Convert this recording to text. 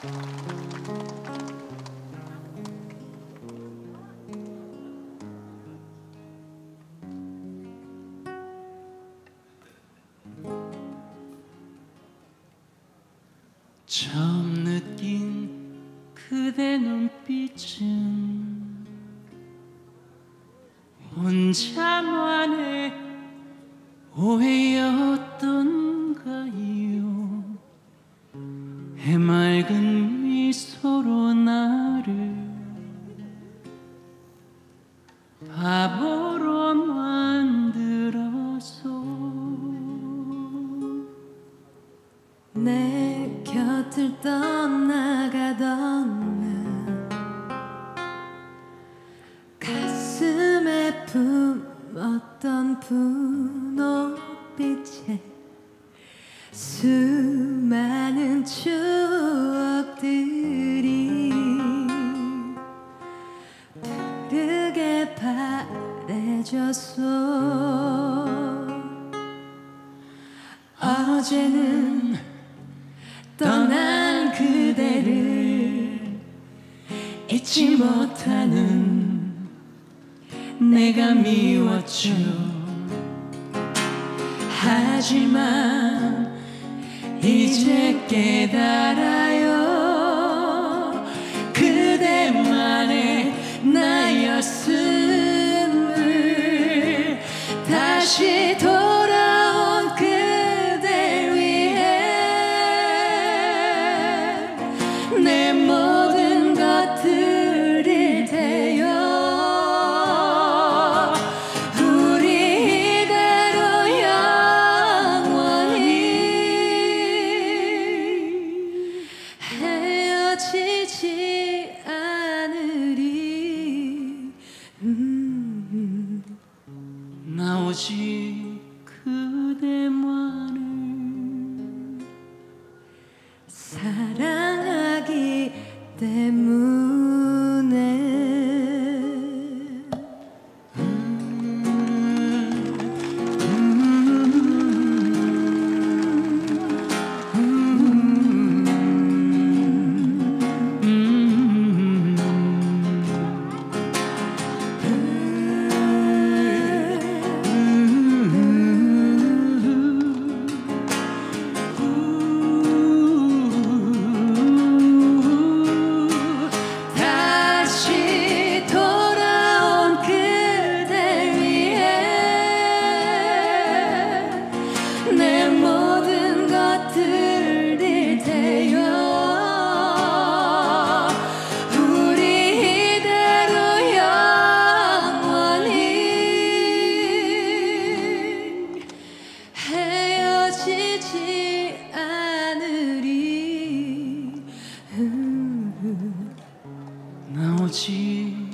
처음 느낀 그대 눈빛은 혼자만의 오해였던 가요 해맑은 미소로 나를 바보로 만들어서 내 곁을 떠나가던 날 가슴에 품었던 분홍빛에 수많은 추억 바래졌어 어제는 떠난 그대를 잊지 못하는 내가 미웠죠 하지만 이제 깨달아요 나 오직 되지 않으리. 음, 음. 나 오직